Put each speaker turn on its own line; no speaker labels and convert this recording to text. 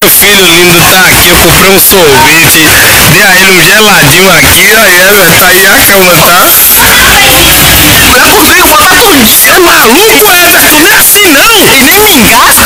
meu filho lindo tá aqui, eu comprei um sorvete. Dei a ele um geladinho aqui, olha ele, tá aí a cama, tá?
Mulher, tu veio falar bom dia.
É maluco, Everton? Não é assim não!
E nem me engasga.